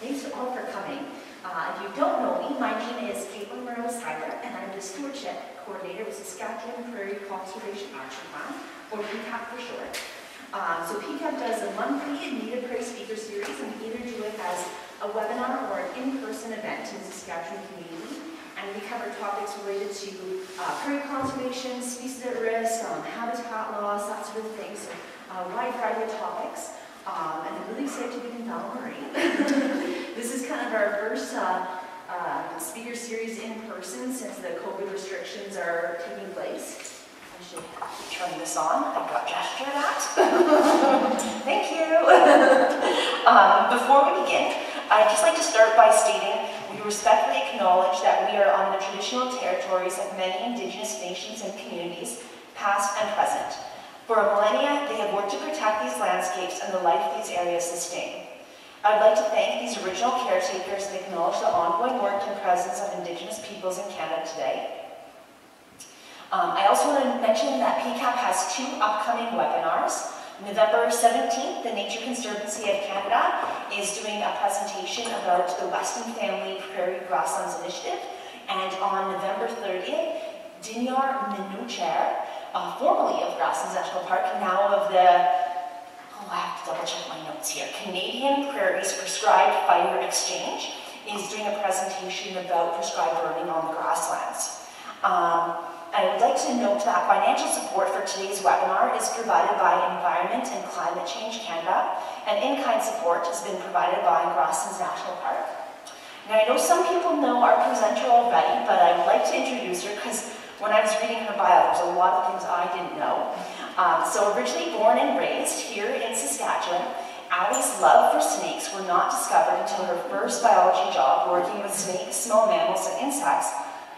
Thanks all for coming. Uh, if you don't know me, my name is Caitlin Monroe Seiler, and I'm the Stewardship Coordinator with Saskatchewan Prairie Conservation Action Plan, or PCAP for short. Um, so PCAP does a monthly Native Prairie Speaker Series, and we either do it as a webinar or an in-person event in the Saskatchewan community. And we cover topics related to uh, prairie conservation, species at risk, um, habitat loss, that sort of thing. So a wide variety of topics. Um, and I'm really excited to be in Val-Marie. this is kind of our first uh, uh, speaker series in person since the COVID restrictions are taking place I should turn this on. I got gesture that. Thank you. um, before we begin, I'd just like to start by stating we respectfully acknowledge that we are on the traditional territories of many Indigenous nations and communities, past and present. For a millennia, they have worked to protect these landscapes and the life these areas sustain. I'd like to thank these original caretakers and acknowledge the ongoing work and presence of Indigenous peoples in Canada today. Um, I also want to mention that PCAP has two upcoming webinars. November 17th, the Nature Conservancy of Canada is doing a presentation about the Weston Family Prairie Grasslands Initiative. And on November 30th, Dinyar Minucher, uh, formerly of Grasslands National Park, now of the, oh, I have to double check my notes here, Canadian Prairies Prescribed Fire Exchange, is doing a presentation about prescribed burning on the grasslands. Um, I would like to note that financial support for today's webinar is provided by Environment and Climate Change Canada, and in-kind support has been provided by Grasslands National Park. Now I know some people know our presenter already, but I would like to introduce her because when I was reading her bio, there's a lot of things I didn't know. Um, so originally born and raised here in Saskatchewan, Allie's love for snakes were not discovered until her first biology job working with snakes, small mammals, and insects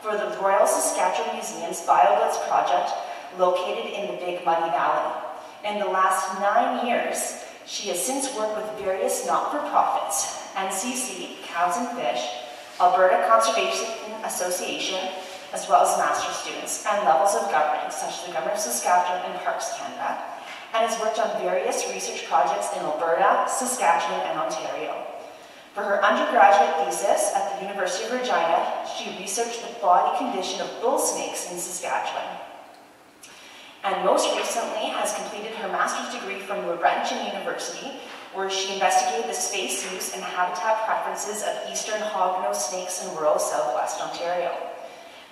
for the Royal Saskatchewan Museum's BioBlitz project located in the Big Muddy Valley. In the last nine years, she has since worked with various not-for-profits, NCC, Cows and Fish, Alberta Conservation Association, as well as master students, and levels of government, such as the Government of Saskatchewan and Parks Canada, and has worked on various research projects in Alberta, Saskatchewan, and Ontario. For her undergraduate thesis at the University of Regina, she researched the body condition of bull snakes in Saskatchewan. And most recently has completed her master's degree from Laurentian University, where she investigated the space use and habitat preferences of eastern hognose snakes in rural southwest Ontario.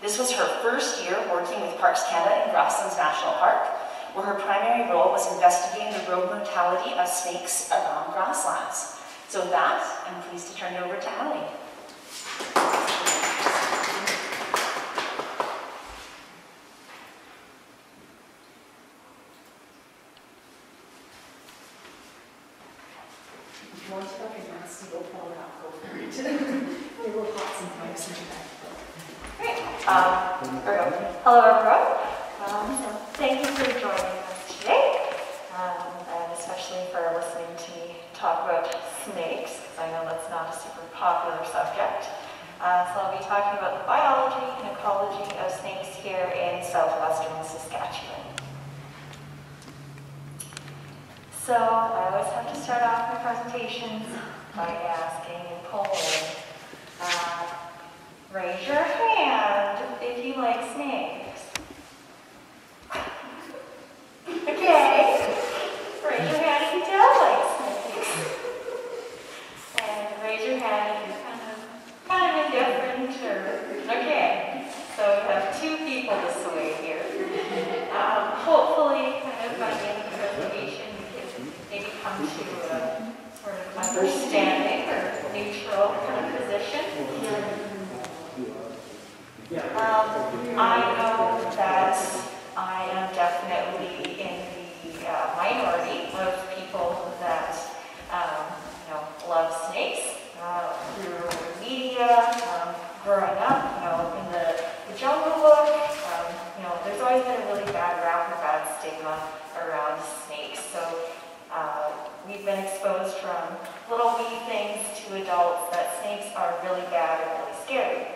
This was her first year working with Parks Canada in Grasslands National Park, where her primary role was investigating the road mortality of snakes around grasslands. So with that, I'm pleased to turn it over to Allie. Out, go it. They will sometimes. Um, hello, everyone. Um, thank you for joining us today, um, and especially for listening to me talk about snakes, because I know that's not a super popular subject. Uh, so I'll be talking about the biology and ecology of snakes here in southwestern Saskatchewan. So I always have to start off my presentations by asking in polling, uh, raise your hand you like snakes. okay, raise your hand if you don't like raise your hand if you're kind of, kind of indifferent or, okay. So we have two people this way here. Um, hopefully, kind of by the end of the presentation, we can maybe come to a sort of understanding or neutral kind of position. Um, I know that I am definitely in the uh, minority of people that um, you know, love snakes uh, through media, um, growing up, you know, in the, the Jungle Book, um, you know, there's always been a really bad rap or bad stigma around snakes. So uh, we've been exposed from little wee things to adults that snakes are really bad and really scary.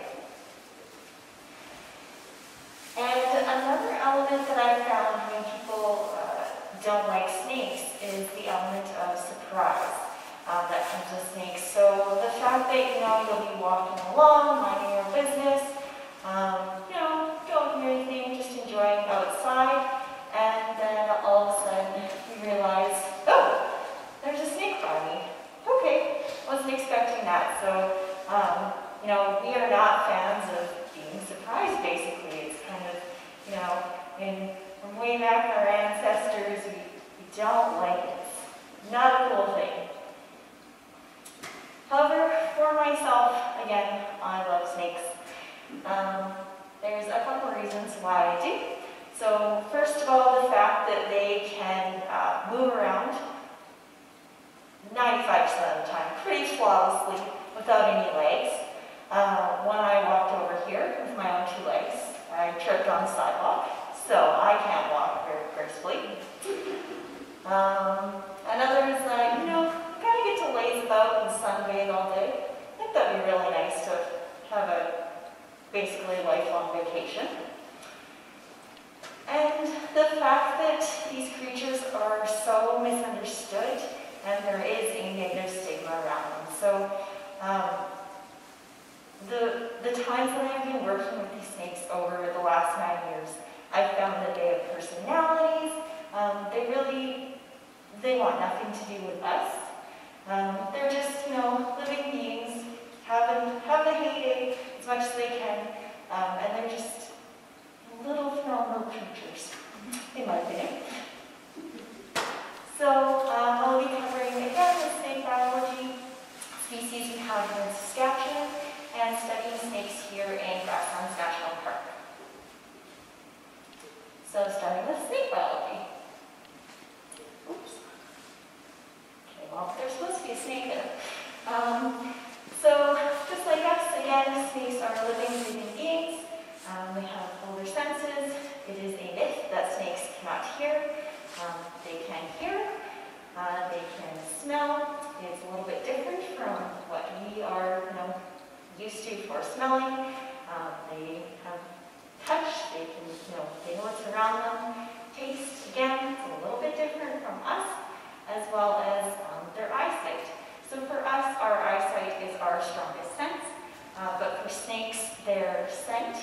And another element that I found when people uh, don't like snakes is the element of surprise. uh, that comes with snakes. So the fact that, you know, you'll be walking along, minding your business, um, you know, don't hear anything, just enjoying outside, and then all of a sudden you realize, oh, there's a snake by me. Okay, wasn't expecting that. So, um, you know, we are not fans of being surprised, basically. You know, in, from way back our ancestors, we, we don't like it. Not a cool thing. However, for myself, again, I love snakes. Um, there's a couple reasons why I do. So first of all, the fact that they can uh, move around 95% of the time pretty flawlessly without any legs. Uh, when I walked over here with my own two legs, I tripped on the sidewalk, so I can't walk very gracefully. Um, another is that, you know, kind of get to laze about and sunbathe all day. I think that'd be really nice to have a basically lifelong vacation. And the fact that these creatures are so misunderstood and there is a negative stigma around them. So um, the, the times that I've been working with these snakes over the last nine years, I've found that they have personalities. Um, they really, they want nothing to do with us. Um, they're just, you know, living beings, having, having a heyday as much as they can, um, and they're just little phenomenal creatures, in my opinion. So um, I'll be covering again the snake biology species we have here in Saskatchewan and studying snakes here in Grasslands National Park. So starting with snake biology. Oops. Okay, well, there's supposed to be a snake there. Um, so just like us, again, snakes are living, breathing beings. Um, they have older senses. It is a myth that snakes cannot hear. Um, they can hear, uh, they can smell. It's a little bit different from what we are you know, used to for smelling. Um, they have touch, they can, you know, they know what's around them. Taste, again, it's a little bit different from us, as well as um, their eyesight. So for us, our eyesight is our strongest sense, uh, but for snakes, their scent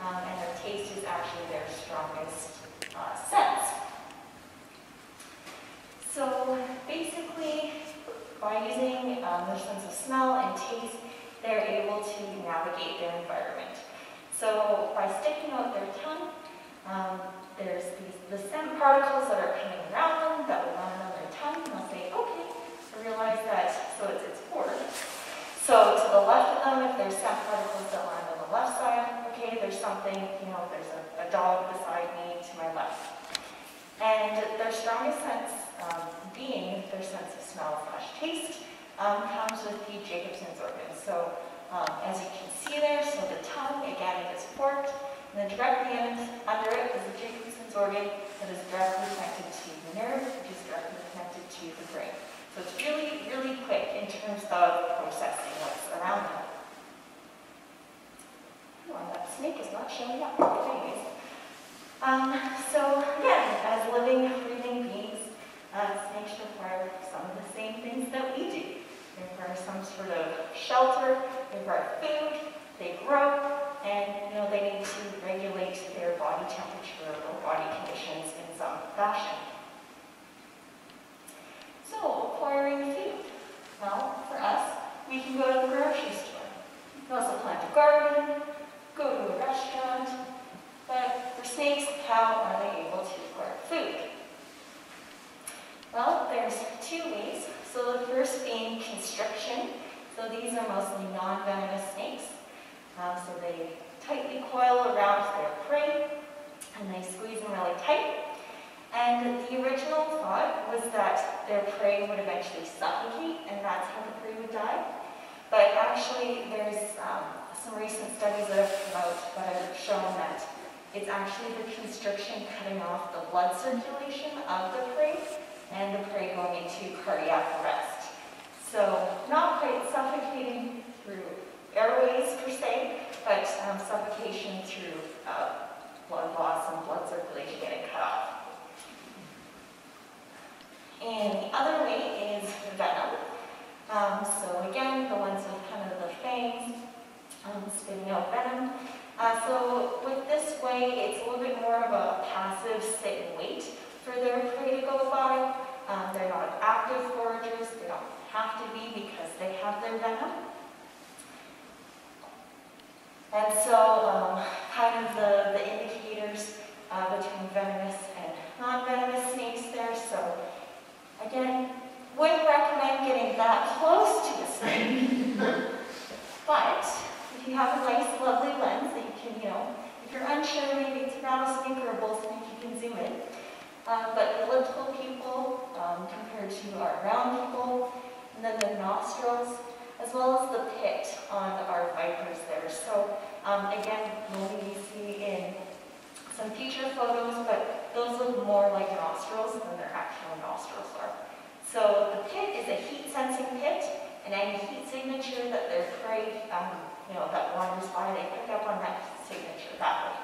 um, and their taste is actually their strongest uh, sense. So basically, by using um, their sense of smell and taste, they're able to navigate their environment. So by sticking out their tongue, um, there's these, the scent particles that are coming around them that will land on their tongue, and they'll say, okay, I realize that, so it's its port. So the left of them, if there's scent particles that land on the left side, okay, there's something, you know, there's a, a dog beside me to my left. And their strongest sense um, being their sense of smell slash taste um, comes with the Jacobson's organ. So um, as you can see there, so the tongue, again, it is forked, and then directly under it is the Jacobson's organ that is directly connected to the nerve, which is directly connected to the brain. So it's really, really quick in terms of processing what's around them. Oh, that snake is not showing up. Anyways. Um, so again, as living, breathing beings, uh, snakes require some of the same things that we do. They require some sort of shelter, they require food, they grow, and you know they need to regulate their body temperature or body conditions in some fashion. So, acquiring food. Well, for us, we can go to the grocery store. We can also plant a garden, go to a restaurant, but for snakes, how are they able to acquire food? Well, there's two ways. So the first being constriction. So these are mostly non-venomous snakes. Um, so they tightly coil around their prey and they squeeze them really tight. And the original thought was that their prey would eventually suffocate and that's how the prey would die. But actually there's um, some recent studies that have come out that have shown that it's actually the constriction cutting off the blood circulation of the prey and the prey going into cardiac arrest. So not quite suffocating through airways per se, but um, suffocation through uh, blood loss and blood circulation getting cut off. And the other way is venom. Um, so again, the ones with kind of the fangs, um, spitting out venom. Uh, so with this way, it's a little bit more of a passive sit and wait for their prey to go by. Um, they're not active foragers. They don't have to be because they have their venom. And so um, kind of the, the indicators uh, between venomous and non-venomous snakes there. So again, wouldn't recommend getting that close to a snake. but if you have a nice, lovely lens that you can, you know, if you're unsure, maybe it's a rattlesnake or a bull snake, you can zoom in. Uh, but elliptical pupil um, compared to our round people, and then the nostrils, as well as the pit on our vipers there. So um, again, we'll see in some future photos, but those look more like nostrils than their actual nostrils are. So the pit is a heat sensing pit, and any heat signature that their prey, um, you know, that wanders by, they pick up on that signature that way.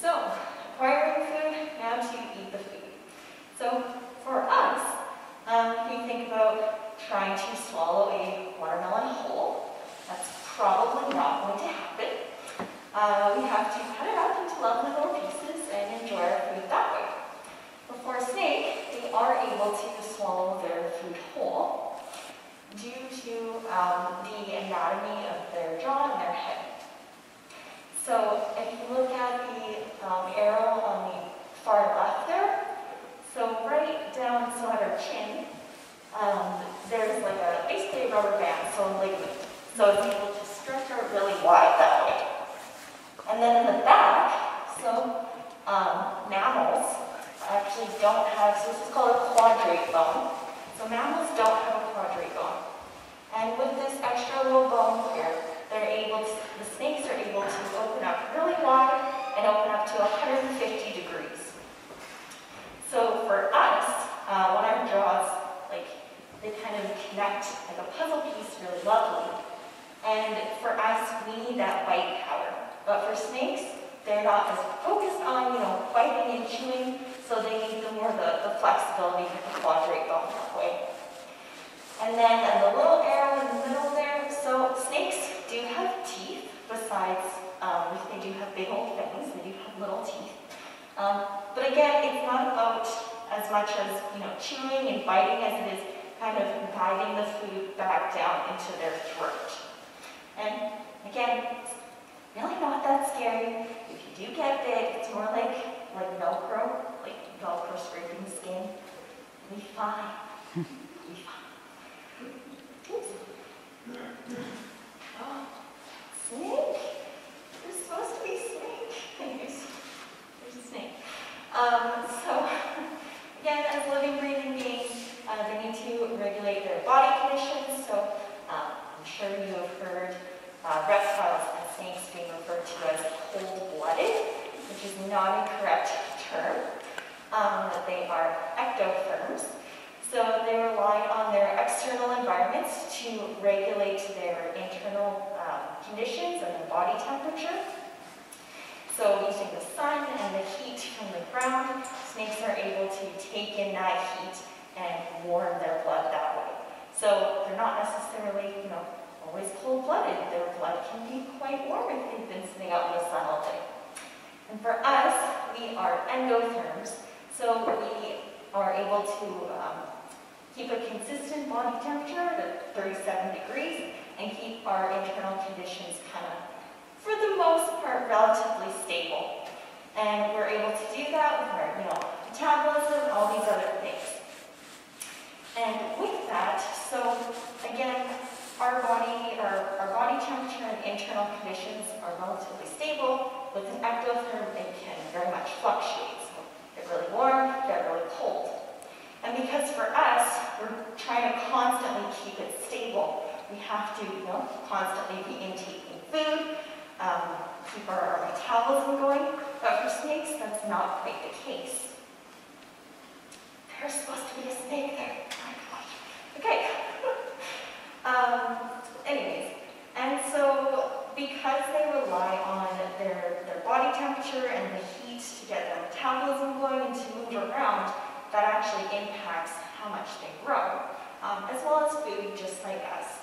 So, acquiring food, now to eat the food. So for us, um, we think about trying to swallow a have to, you know, constantly be intaking food, um, keep our, metabolism going. But for snakes, that's not quite the case. There's supposed to be a snake there. Okay. um, anyways, and so because they rely on their, their body temperature and the heat to get their metabolism going and to move around, that actually impacts how much they grow, um, as well as food, just like us.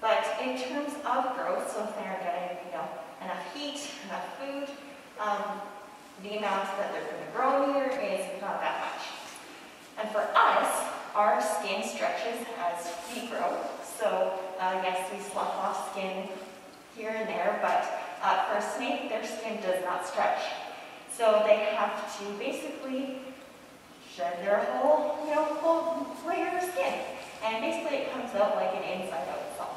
But in terms of growth, so if they're getting, you know, enough heat, enough food, um, the amount that they're going to grow here is not that much. And for us, our skin stretches as we grow. So uh, yes, we slough off skin here and there, but uh, for a snake, their skin does not stretch. So they have to basically shed their whole, you know, whole layer of skin. And basically it comes out like an inside out sock.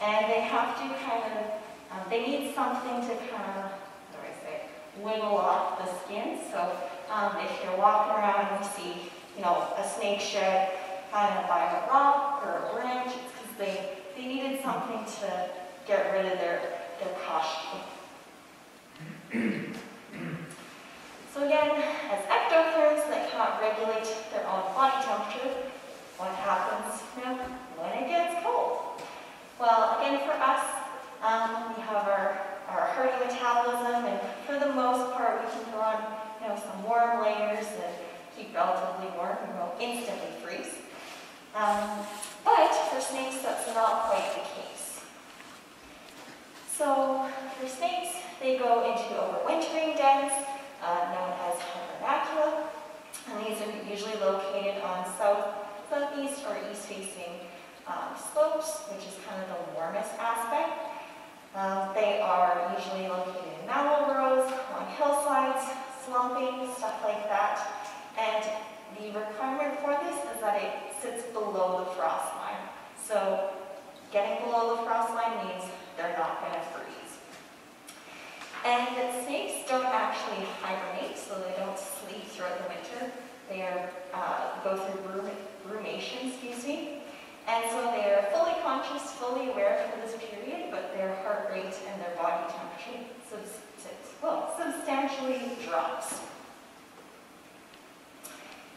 And they have to kind of, um, they need something to kind of, how do I say, wiggle off the skin. So um, if you're walking around and you see, you know, a snake shed kind of by a rock or a branch, it's because they, they needed something to get rid of their, their costume. So again, as ectotherms that cannot regulate their own body temperature, what happens you know, when it gets cold? Well, again, for us, um, we have our, our hardy metabolism, and for the most part, we can put on you know, some warm layers and keep relatively warm and will instantly freeze. Um, but for snakes, that's not quite the case. So for snakes, they go into overwintering dens, uh, known as hibernacula, and these are usually located on south, southeast, or east-facing um, slopes, which is kind of the warmest aspect. Um, they are usually located in mallow rows, on hillsides, slumping, stuff like that. And the requirement for this is that it sits below the frost line. So getting below the frost line means they're not going to freeze. And snakes don't actually hibernate, so they don't sleep throughout the winter. They are, uh, go through rum brumation, excuse me. And so they are fully conscious, fully aware for this period, but their heart rate and their body temperature subs well, substantially drops.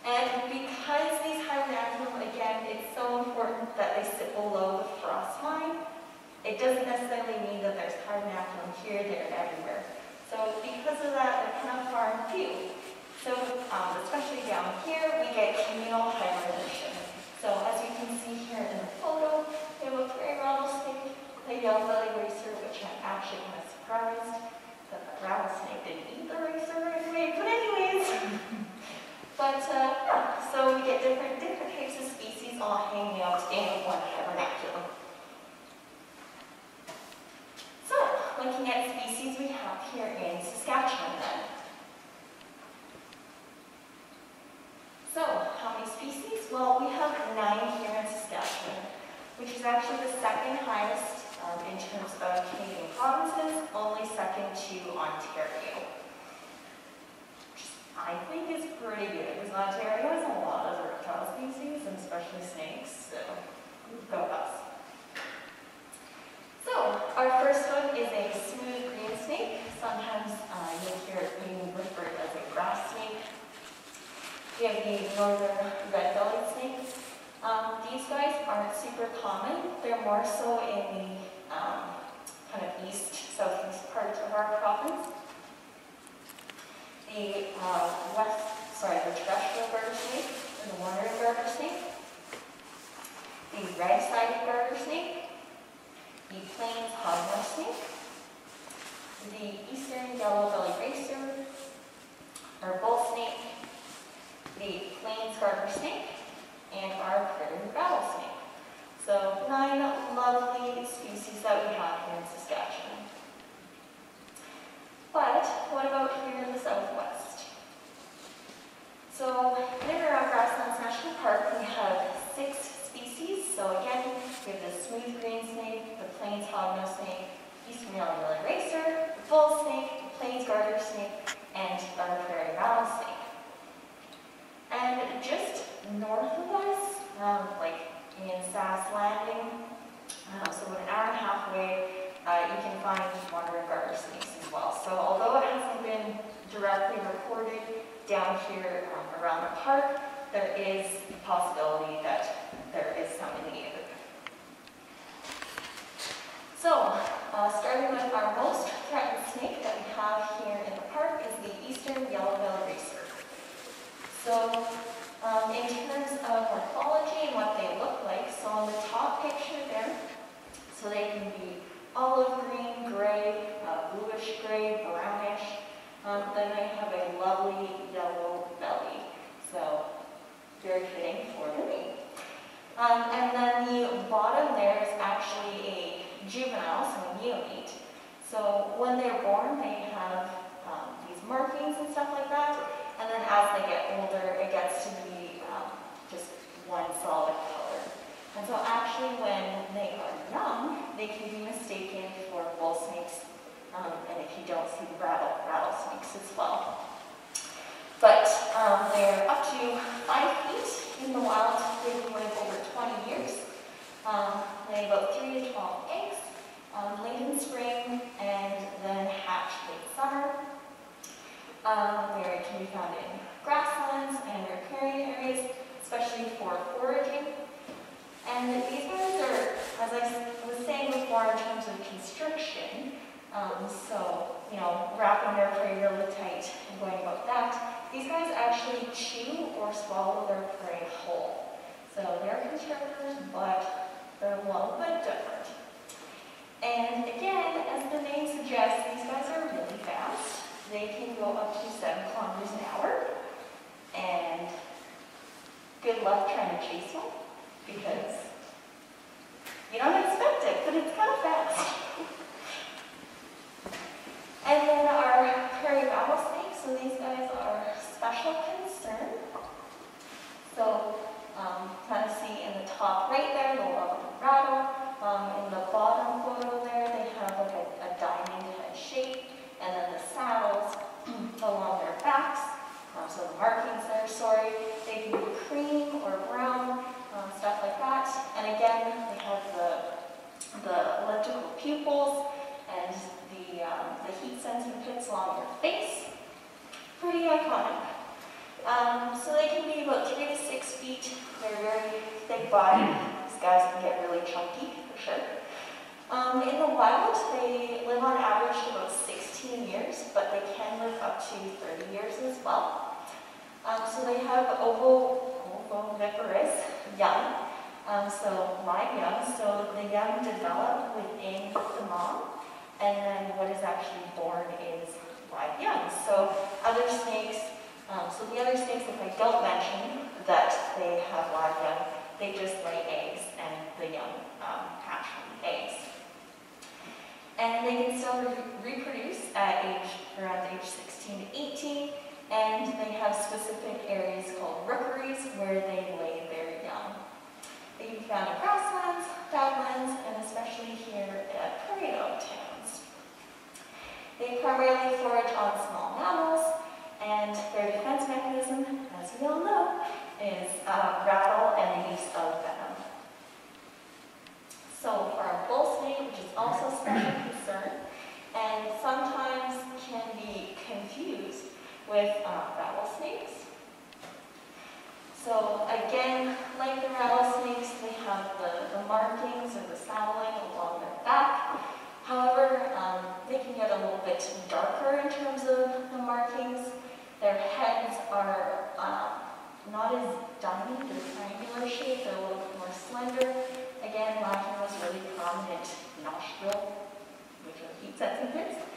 And because these hibernaculum, again, it's so important that they sit below the frost line, it doesn't necessarily mean that there's hibernaculum here, there, everywhere. So because of that, they're kind of far and few. So um, especially down here, we get communal hibernation. So as you can see here in the photo, we have a prairie rattlesnake, the yellow belly racer, which I'm actually of surprised that the rattlesnake didn't eat the racer right. But anyways, but uh, yeah, so we get different, different types of species all hanging out in one hibernaculum. So, looking at species we have here in Saskatchewan then. So, how many species? Well, we have nine here in Saskatchewan, which is actually the second highest um, in terms of Canadian provinces, only second to Ontario. I think it's pretty good because Ontario has a lot of reptile species and especially snakes, so go us. So our first one is a smooth green snake. Sometimes uh, you'll hear it being referred as a grass snake. We have the northern red-bellied snake. Um, these guys aren't super common. They're more so in the um, kind of east, southeast part of our province. The uh, west, sorry, the terrestrial garter snake and the wandering garter snake, the red-sided garter snake, the plains hognose snake, the eastern yellow-bellied racer, our bull snake, the plains garter snake, and our prairie rattlesnake. So nine lovely species that we have here in Saskatchewan. But what about here in the southwest? So here at Grasslands National Park, we have six species. So again, we have the smooth green snake, the plains hognose snake, eastern yellow racer, the bull snake, the plains garter snake, and our prairie rattlesnake. And just north of us, um, like in Sask Landing, um, so an hour and a half away, uh, you can find wandering garter snakes as well. So although it hasn't been directly recorded down here um, around the park, there is a possibility that there is some in the neighborhood. So, uh, starting with our most threatened snake that we have here in the park is the eastern yellow-bellied racer. So, um, in terms of morphology and what they look like, so on the top picture there, so they can be olive green, gray, uh, bluish gray, brownish. Um, then they have a lovely yellow belly, so very fitting for the name. Um, and then the bottom there is actually a juvenile, so a neonate. So when they're born, they have um, these markings and stuff like that. And then as they get older, it gets to be um, just one solid color. And so actually when they are young, they can be mistaken for bull snakes. Um, and if you don't see the rattle, rattlesnakes as well. But um, they're up to five feet in the wild. They can live over 20 years. Um, they about 3 to 12 eggs, um, late in spring, and then hatch late summer. Um, they can be found in grasslands and riparian areas, especially for foraging. And these guys are, as I was saying before, in terms of constriction, um, so, you know, wrapping their prey really tight and going about that, these guys actually chew or swallow their prey whole. So they're constrictors, but they're a little bit different. And again, as the name suggests, these guys are really fast. They can go up to 7 kilometers an hour. And good luck trying to chase one because you don't expect it, but it's kind of fast. And then our prairie rattlesnakes, so these guys are special concern. So um, kind of see in the top right there, the lovely rattle. Um, in the bottom photo there, they have like a, a diamond head shape, and then the backs. Markings there, sorry, they can be cream or brown, um, stuff like that. And again, they have the, the elliptical pupils and the, um, the heat-sensing pits along their face. Pretty iconic. Um, so they can be about three to six feet. They're very thick body. These guys can get really chunky, for sure. Um, in the wild, they live on average about 16 years, but they can live up to 30 years as well. Um, so they have ovoviviparous young, um, so live young. So the young develop within the mom, and then what is actually born is live young. So other snakes, um, so the other snakes, if I don't mention that they have live young, they just lay eggs and the young um, hatch from the eggs. And they can still re reproduce at age around age 16 to 18, and they have specific areas called rookeries where they lay their young. They can be found in grasslands, badlands, and especially here at prairie dog towns. They primarily forage on small mammals, and their defense mechanism, as we all know, is uh, rattle and the use of venom. So for our bull snake, which is also a special concern, and sometimes can be confused with uh, rattlesnakes. So again, like the rattlesnakes, they have the, the markings and the saddling along their back. However, um, they can get a little bit darker in terms of the markings. Their heads are um, not as diamond or triangular shaped, they're a little bit more slender. Again, lacking those really prominent nostril, which are heat sensing pits.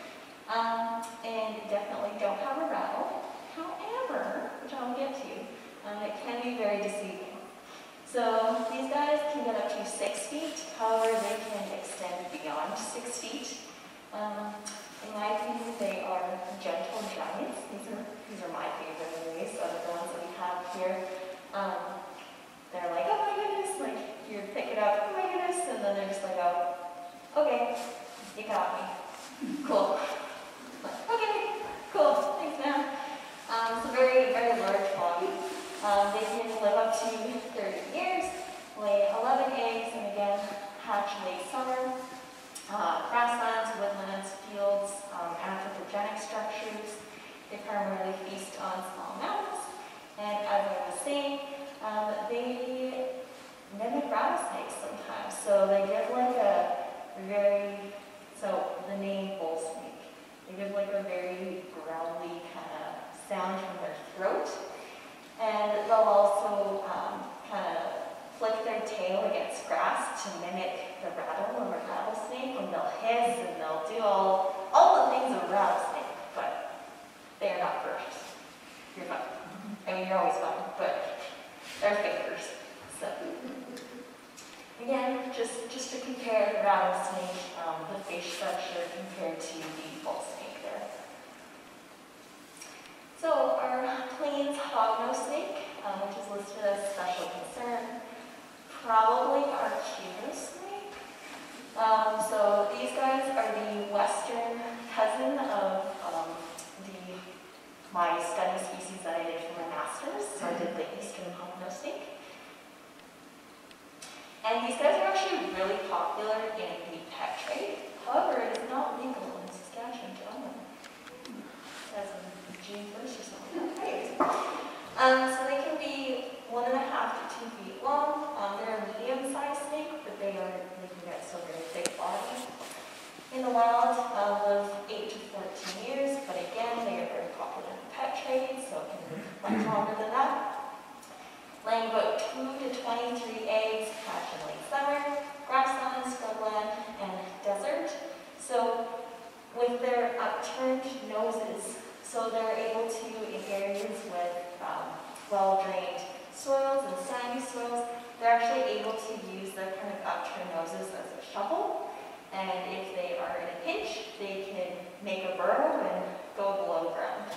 Um, and definitely don't have a rattle. However, which I'll get to, um, it can be very deceiving. So these guys can get up to six feet, however, they can extend beyond six feet. Um, in my opinion, they are gentle giants. These are, these are my favorite anyways, so the ones that we have here. Um, they're like, oh my goodness, like you pick it up, oh my goodness, and then they're just like, oh, okay, you got me. Cool. Like, okay, cool, thanks man. Um, so very, very large body. Um, they can live up to 30 years, lay 11 eggs, and again, hatch late summer uh, grasslands, woodlands, fields, um, anthropogenic structures. They primarily feast on small mammals. And as I was saying, um, they mimic rattlesnakes sometimes. So they give like a very, so the name bull snake, they give like a very growly kind of sound from their throat. And they'll also um, kind of flick their tail against grass to mimic the rattle of a rattlesnake, and they'll hiss and they'll do all, all the things a rattlesnake, they are not ferocious. You're fine. I mean, you're always fine, but they're fingers. So, again, just, just to compare the rattlesnake, um, the face structure compared to the bull snake there. So our plains hognose snake, um, which is listed as special concern, probably our cutest snake. Um, so these guys are the western cousin of my study species that I did for my master's. So I did the eastern hognose snake. And these guys are actually really popular in the pet trade. However, it is not legal in Saskatchewan to own them. As of June 1st or something. Okay. Um, so they can be one and a half to two feet long. Um, they're a medium-sized snake, but they are they can get so very thick body. In the wild, uh, live 8 to 14 years, but again, they are very popular so it can live much longer than that laying about 2 to 23 eggs, hatch in late summer, grassland, scrubland, and desert. So with their upturned noses, so they're able to, areas with um, well-drained soils and sandy soils, they're actually able to use their kind of upturned noses as a shovel. And if they are in a pinch, they can make a burrow and go below ground.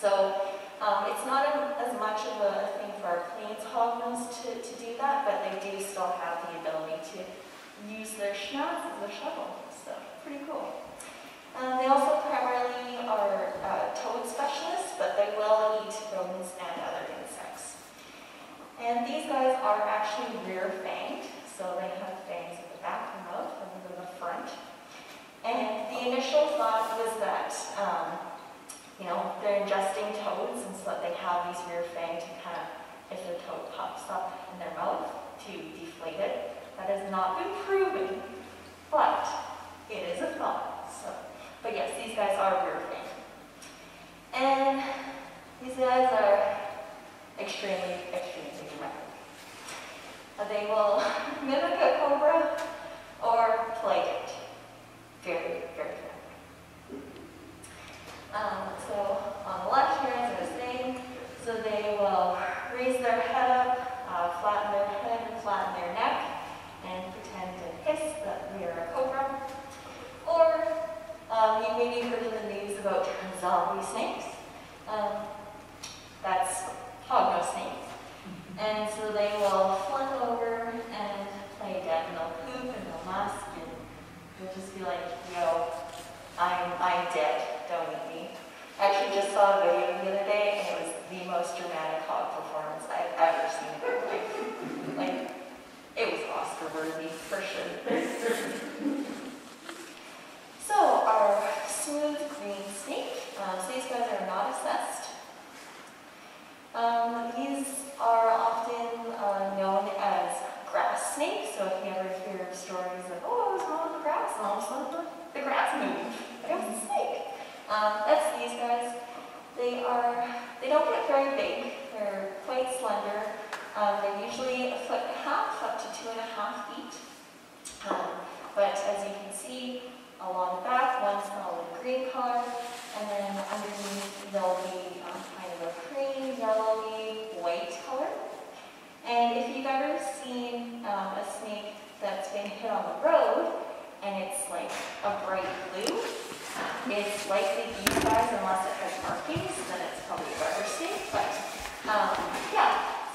So um, it's not a, as much of a thing for our plains hognose to, to do that, but they do still have the ability to use their schnauze as a shovel. So pretty cool. Um, they also primarily are uh, toad specialists, but they will eat rodents and other insects. And these guys are actually rear-fanged, so they have fangs at the back of the mouth rather than the front. And the initial thought was that um, you know, they're ingesting toads, and so that they have these rear fangs to kind of, if the toad pops up in their mouth, to deflate it. That has not been proven, but it is a thought. So, but yes, these guys are rear fang. And these guys are extremely, extremely dramatic. They will mimic a cobra or play it.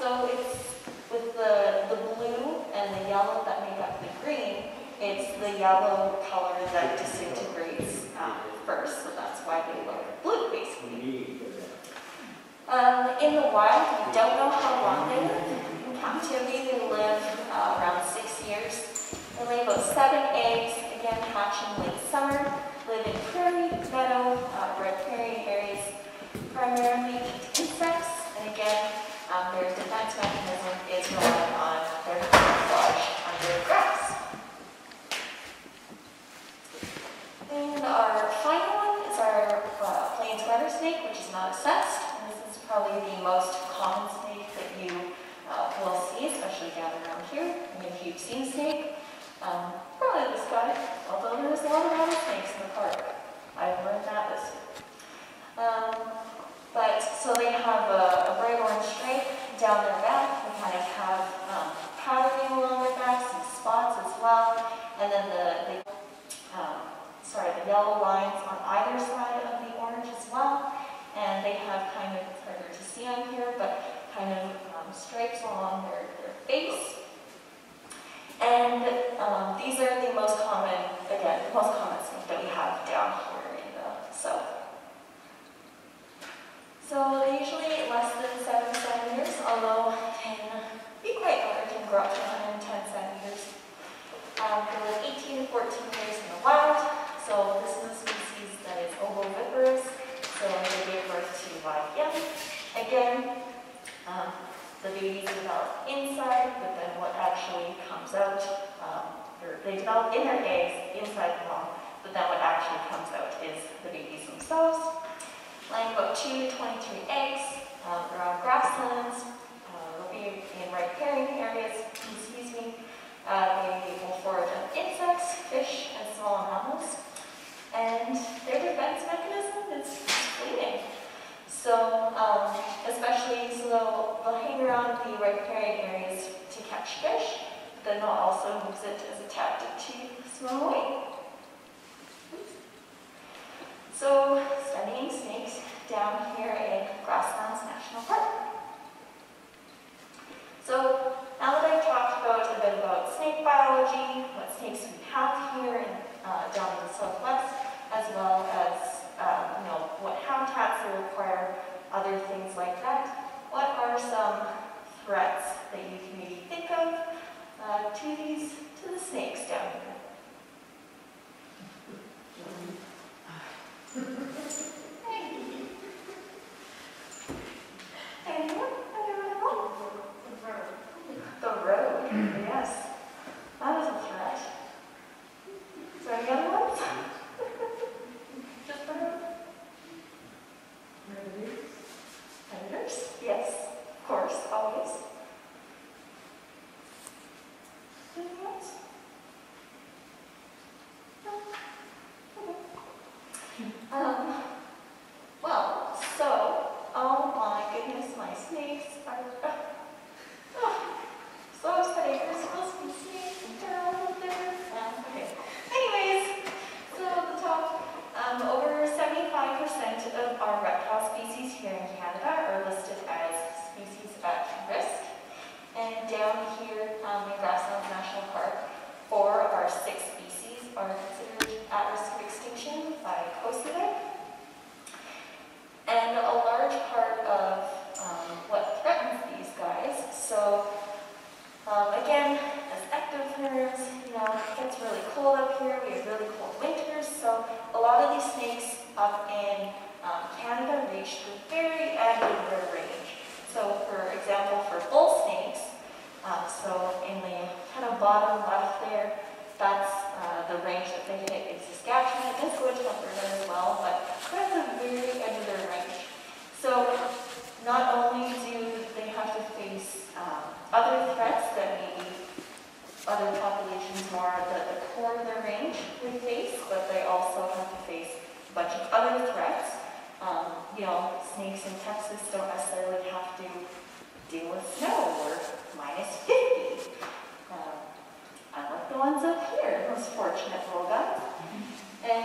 So it's with the, the blue and the yellow that make up the green, it's the yellow color that disintegrates um, first, so that's why they look blue basically. Um, in the wild, we don't know how long they live. In captivity, they live uh, around six years. They lay about seven eggs, again hatching late summer live in prairie, meadow, uh, red prairie areas, primarily eat insects, and again, um, their defense mechanism is relying on their camouflage under grass. And our final one is our uh, plains weather snake, which is not assessed. And this is probably the most common snake that you uh, will see, especially down around here. Mean, if you've seen a snake, um, probably this guy, although there's a lot of other rattlesnakes in the park. I've learned that this year. Um, but, so they have a, a bright orange stripe down their back, they kind of have um, patterning along their back, some spots as well, and then the, the um, sorry, the yellow lines on either side of the orange as well, and they have kind of, it's harder to see on here, but kind of um, stripes along their, their face. And um, these are the most common, again, the most common snake that we have down here in the south. So they're usually less than 7 centimeters, although can be quite large and grow up to 110 centimeters. Um, they live 18 to 14 years in the wild, so this is a species that is ovoviviparous, so they give birth to live young. Again, um, the babies develop inside, but then what actually comes out, um, they develop in their eggs inside the mom, but then what actually comes out is the babies 22, 23 eggs uh, um, around grasslands. Uh, will be in riparian areas, excuse me. Uh, they will forage on insects, fish, and small mammals, And their defense mechanism is fleeing. So, um, especially, so they'll, they'll hang around the riparian areas to catch fish, but then they'll also use it as a tactic to swim away. So, studying snakes down here in Grasslands National Park. So, now that I've talked about a bit about snake biology, what snakes we have here in, uh, down in the southwest, as well as um, you know what habitats they require, other things like that. What are some threats that you can maybe think of uh, to these to the snakes down here?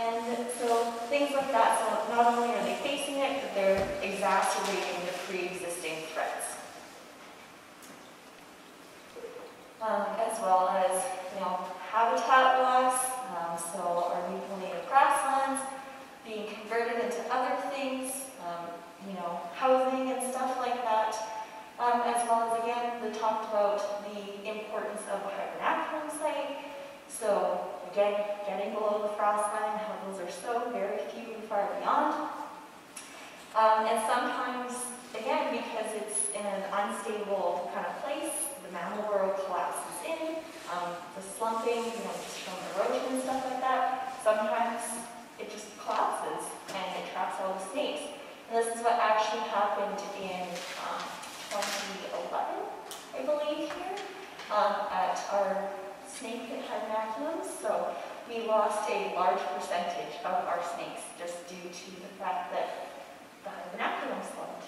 And so things like that, so not only are they facing it, but they're exacerbating the pre-existing threats. Um, as well as, you know, habitat loss, um, so our new native grasslands being converted into other things, um, you know, housing and stuff like that. Um, as well as, again, we talked about the importance of a hibernaculum site. So, getting below the frost line, how those are so very few and far beyond. Um, and sometimes, again, because it's in an unstable kind of place, the mammal world collapses in, um, the slumping, you know, just from erosion and stuff like that. Sometimes it just collapses and it traps all the snakes. And this is what actually happened in um, 2011, I believe, here um, at our snake pit hibernaculums. So we lost a large percentage of our snakes just due to the fact that the vernacular slot.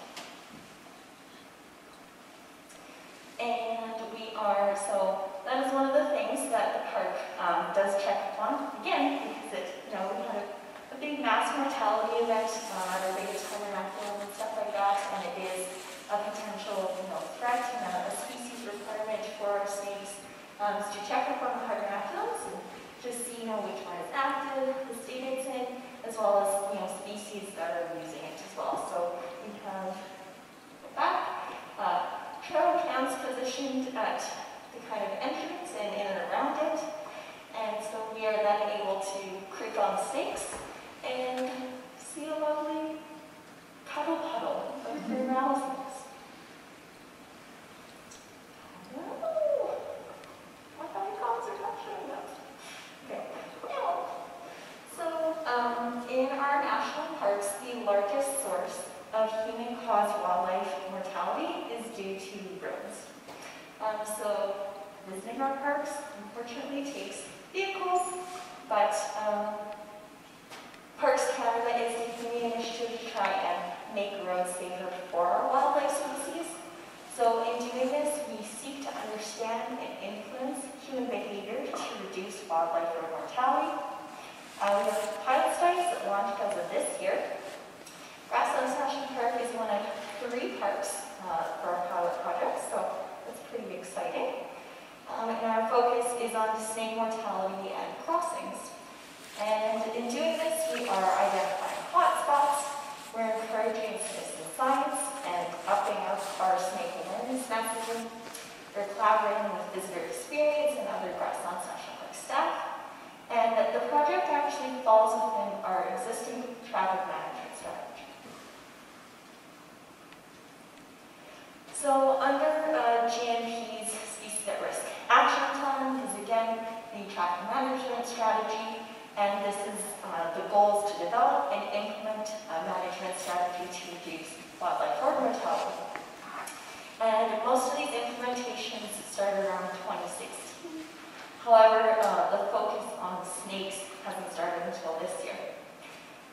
And we are, so that is one of the things that the park um, does check on, again, because it, you know, we had a, a big mass mortality event, uh, our biggest tabernacle and stuff like that, and it is a potential, you know, threat and a, a species requirement for snakes, um, is to check up on the hibernaculums and just see, you know, which one is active, the state it's in, as well as, you know, species that are using it as well. So we have that, uh, trail cams positioned at the kind of entrance and in and around it. And so we are then able to creep on snakes and see a lovely cuddle puddle of green rattlesnakes. Hello. My icons are not showing up. Okay. Now, so um, in our national parks, the largest source of human-caused wildlife mortality is due to roads. Um, so visiting our parks unfortunately takes vehicles, but um, Parks Canada is taking the initiative to try and make roads safer for our wildlife species. So in doing this, we seek to understand and influence human behavior to reduce wildlife mortality. Uh, we have pilot studies that launched as of this year Grasslands National Park is one of three parks uh, for our pilot project, so that's pretty exciting. Um, and our focus is on snake mortality and crossings. And in doing this, we are identifying hotspots, we're encouraging citizen science and upping our, our snake awareness messaging. We're collaborating with visitor experience and other Grasslands National Park staff. And the project actually falls within our existing traffic management strategy. So under uh, GNP's Species at Risk Action Plan is again the traffic management strategy, and this is uh, the goals to and implement management strategy to reduce wildlife mortality. And most of these implementations started around 2016. However, uh, the focus on snakes hasn't started until this year.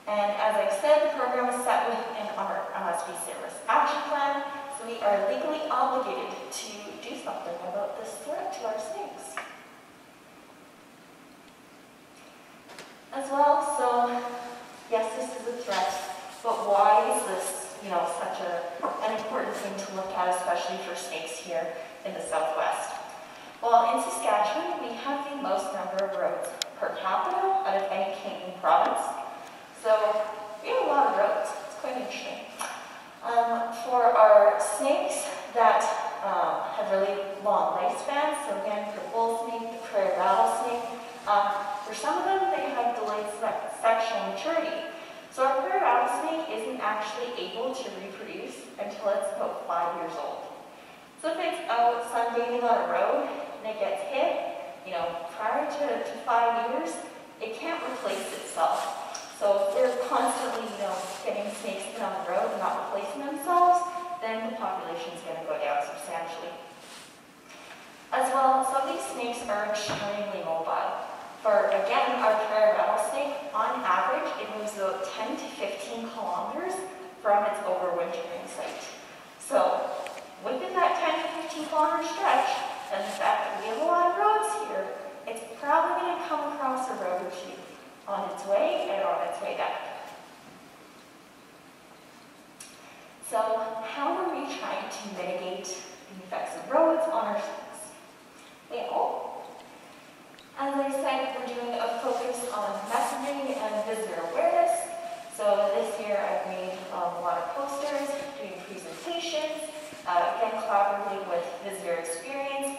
And as I said, the program is set within our uh, at Risk Action Plan, so we are legally obligated to do something about this threat to our snakes. As well, so yes, this is a threat, but why is this, you know, such a, an important thing to look at, especially for snakes here in the Southwest? Well, in Saskatchewan, we have the most number of roads per capita out of any Canadian province. So we have a lot of roads. It's quite interesting. Um, for our snakes that um, have really long lifespans, so again, for bull snake, the prairie rattlesnake, um, for some of them, they have delayed sexual maturity. So our prairie rattlesnake isn't actually able to reproduce until it's about five years old. So if it's out sunbathing on a road and it gets hit, you know, prior to, to five years, it can't replace itself. So if they're constantly, you know, getting snakes in on the road and not replacing themselves, then the population is going to go down substantially. As well, some of these snakes are extremely mobile. For, again, our prairie rattlesnake, on average, it moves about 10 to 15 kilometers from its overwintering site. So, within that 10 to 15 kilometer stretch, and the fact that we have a lot of roads here, it's probably going to come across a road or two on its way and on its way back. So how are we trying to mitigate the effects of roads on our students? Well, we're doing a focus on messaging and visitor awareness. So this year I've made a lot of posters, doing presentations, uh, again collaborating with visitor experience,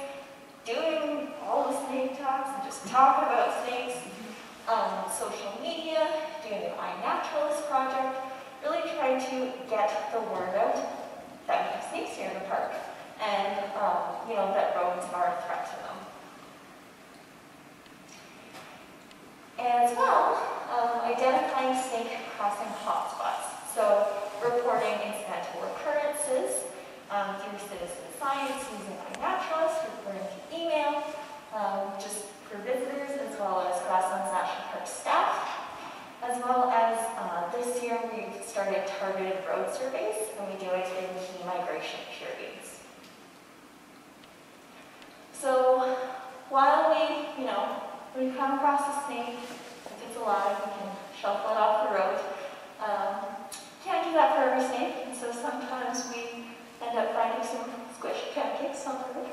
doing all the snake talks and just talking about snakes, um, social media, doing an iNaturalist project, really trying to get the word out that we have snakes here in the park and, um, you know, that roads are a threat to them. As well, um, identifying snake crossing hotspots. So reporting incidental occurrences um, through citizen science using iNaturalist, referring to email, um, just for visitors as well as Grasslands National Park staff, as well as uh, this year we've started targeted road surveys, and we do it in key migration periods. So while we, you know, when we come across a snake, if it's alive, we can shuffle it off the road. Um, can't do that for every snake, and so sometimes we end up finding some squished pancakes on the road.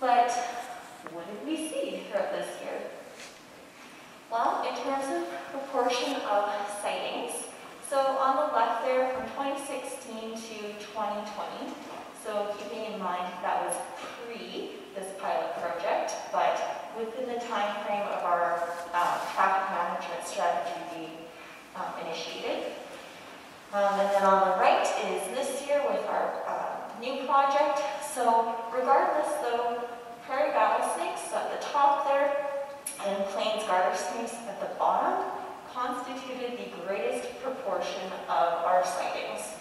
But what did we see throughout this year? Well, in terms of proportion of sightings, so on the left there from 2016 to 2020, so keeping in mind that was pre this pilot project, but within the time frame of our uh, traffic management strategy being um, initiated. Um, and then on the right is this year with our uh, new project. So regardless though, prairie rattlesnakes at the top there and plains garter snakes at the bottom constituted the greatest proportion of our sightings.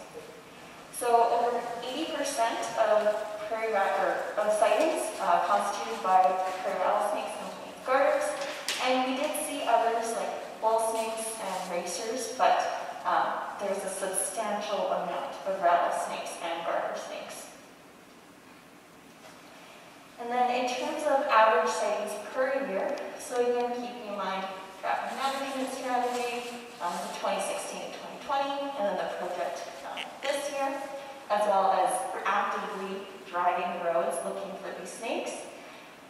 So over 80% of prairie rat or sightings uh, constituted by prairie rattlesnakes and garters, and we did see others like bull snakes and racers, but um, there's a substantial amount of rattlesnakes and garter snakes. And then in terms of average sightings per year, so again, keeping in mind traffic management strategy um, from 2016 to 2020, and then the project um, this year, as well as actively driving roads looking for these snakes.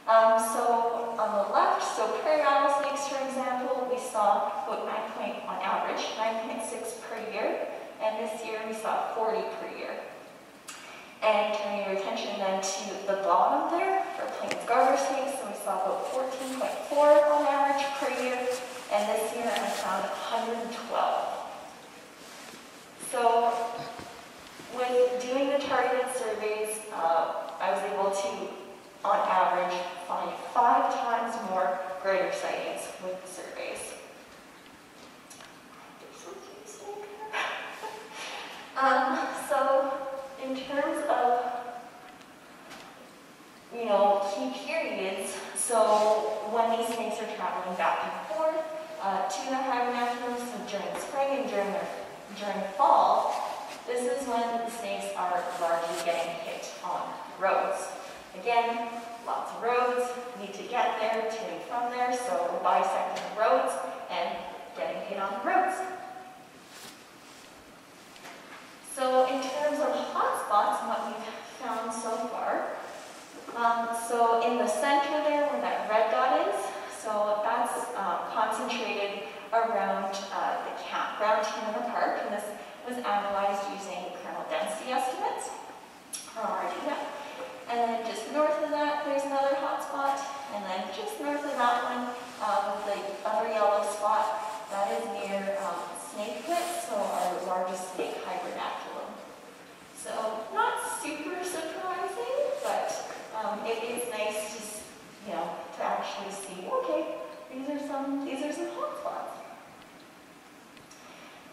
Um, so on the left, so prairie rattlesnakes, for example, we saw about 9 point, on average, 9.6 per year, and this year we saw 40 per year. And turning your attention then to the bottom there for plains garter snakes, so we saw about 14.4 on average per year, and this year I found 112. So with doing the targeted surveys, uh, I was able to on average, find five times more greater sightings with the surveys. um, so, in terms of, you know, key periods, so when these snakes are traveling back and forth uh, to the hibernatories, so during spring and during, their, during fall, this is when the snakes are largely getting hit on roads. Again, lots of roads, need to get there to and from there, so bisecting roads and getting hit on roads. So in terms of hotspots what we've found so far, um, so in the center there where that red dot is, so that's uh, concentrated around uh, the campground here in the park, and this was analyzed using kernel density estimates from. And then just north of that, there's another hotspot. And then just north of that one, um, the other yellow spot, that is near um, snake pit, so our largest snake hibernaculum. So not super surprising, but um, it is nice to, you know, to actually see, okay, these are some, these are some hot spots.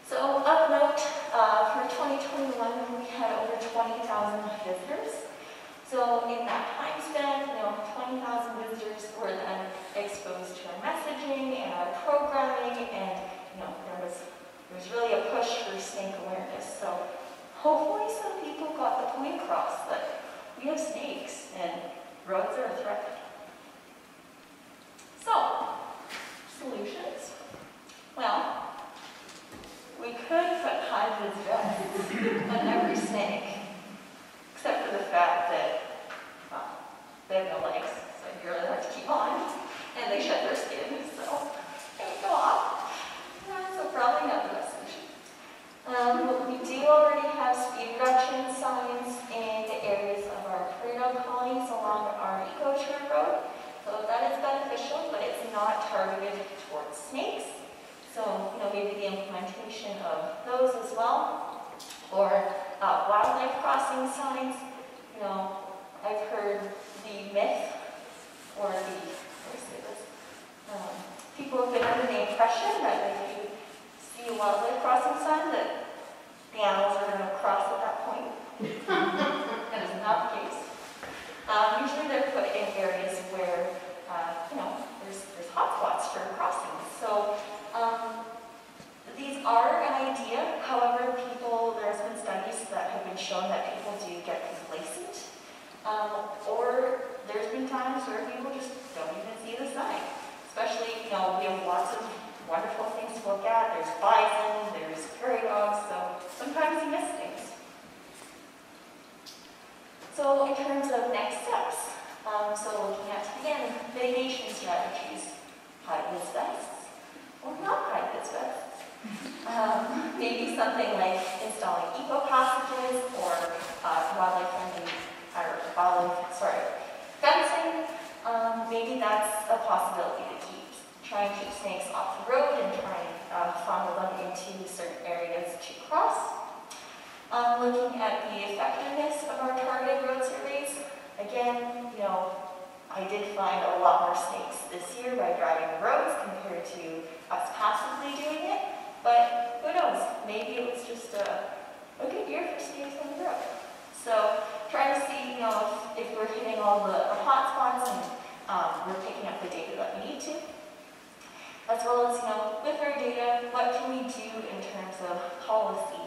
So of note, uh, for 2021, we had over 20,000 visitors. So in that time span, you know, 20,000 visitors were then exposed to our messaging and our programming, and you know, there was there was really a push for snake awareness. So hopefully, some people got the point across that we have snakes and roads are a threat. So solutions. Well, we could put high vis vests on every snake except for the fact that well, they have no legs, so you really have to keep on, and they shed their skin, so they would go off. Yeah, so probably not the best solution. Um, we do already have speed reduction signs in the areas of our prairie dog colonies along our eco-tour road, so that is beneficial, but it's not targeted towards snakes. So, you know, maybe the implementation of those as well, or uh, wildlife crossing signs. You know, I've heard the myth or the, how do I say this? Um, people have been under the impression that if you see a wildlife crossing sign that the animals are going to cross at that point. that is not the case. Um, usually they're put in areas where, uh, you know, there's, there's hot spots for crossings. So um, these are an idea shown that people do get complacent. Um, or there's been times where people just don't even see the sign. Especially, you know, we have lots of wonderful things to look at. There's bison, there's prairie dogs, so sometimes you miss things. So in terms of next steps, um, so looking at, again, mitigation strategies, high vis vests, or not high vis vests. Um, maybe something like installing eco passages or uh, wildlife friendly, or wildlife, sorry, fencing. Um, maybe that's a possibility to keep, try and keep snakes off the road and try and uh, funnel them into certain areas to cross. Um, looking at the effectiveness of our targeted road surveys, again, you know, I did find a lot more snakes this year by driving roads compared to us passively doing it. But who knows? Maybe it was just a, a good year for snakes on the road. So try to see, you know, if, if we're hitting all the, the hot spots and um, we're picking up the data that we need to. As well as, you know, with our data, what can we do in terms of policy?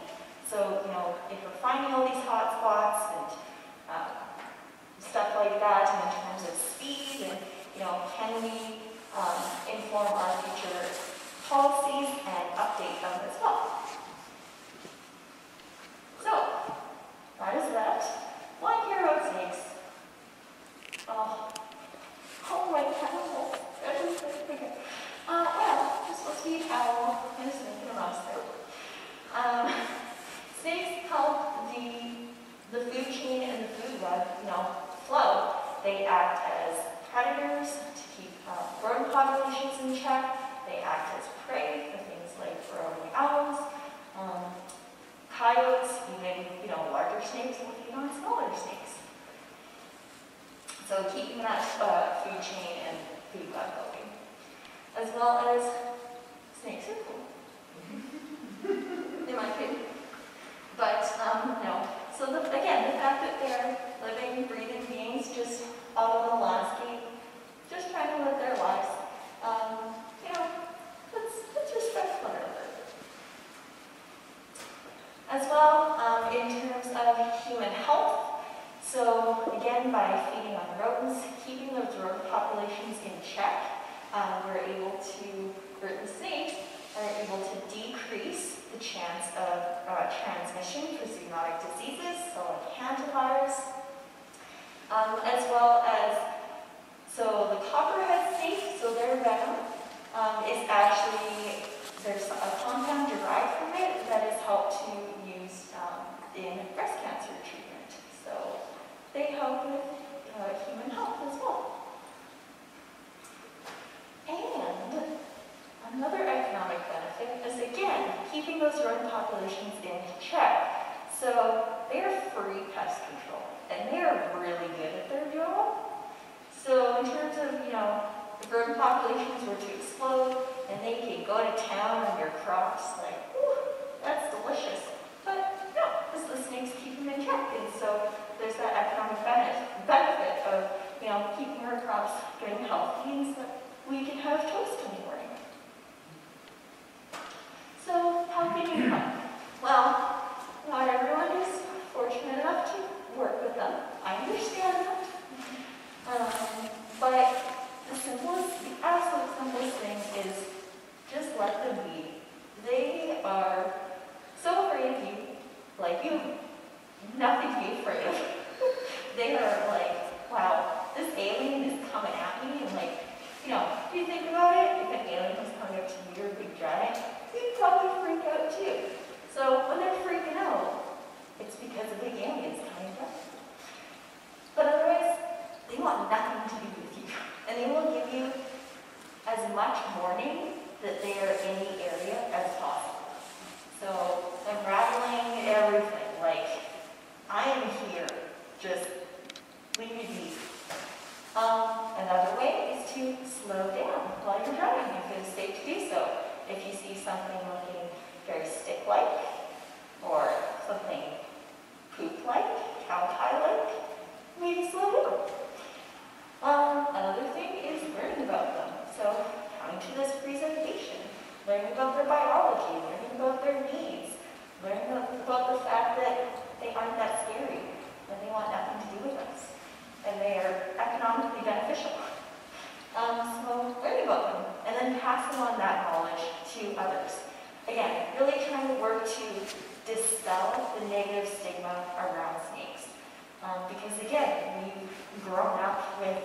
So, you know, if we're finding all these hot spots and uh, stuff like that, and in terms of speed, and, you know, can we um, inform our future policies and update them as well? So, that is that. One year road snakes. Oh, oh my god. Uh, well, this to be how I was making a mouse there. Um, snakes help the, the food chain and the food web, you know, flow. They act as predators to keep uh, populations in check. They act as prey for things like burrowing owls, um, coyotes, even, you know, larger snakes will feed on smaller snakes. So keeping that uh, food chain and food web going. As well as snakes are cool. in my opinion. But, um, no. So the, again, the fact that they're living, breathing out on the just trying to live their lives, um, you know, let's, let's respect one another. As well, um, in terms of human health, so again, by feeding on rodents, keeping those rodent populations in check, um, we're able to, the snakes are able to decrease the chance of uh, transmission for zoonotic diseases, so like hantavirus, um, as well as, so the copperhead snake, so their venom um, is actually, there's a compound derived from it that is helped to use um, in breast cancer treatment. So they help with uh, human health as well. And another economic benefit is again, keeping those rodent populations in check. So they are free pest control and they are really good at their job. So in terms of, you know, if rodent populations were to explode and they could go to town on your crops, like, whew, that's delicious. But no, because the snakes keep them in check. And so there's that economic benefit, benefit of, you know, keeping our crops getting healthy and so we can have toast to dispel the negative stigma around snakes. Um, because again, we've grown up with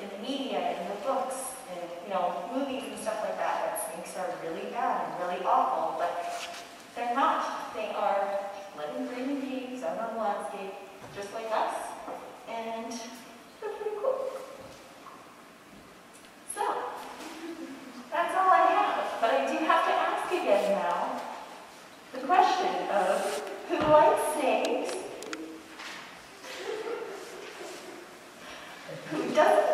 in the media, in the books, in you know, movies and stuff like that, that snakes are really bad and really awful, but they're not. They are living, breathing beings out on the landscape, just like us. And question of who likes snakes, who doesn't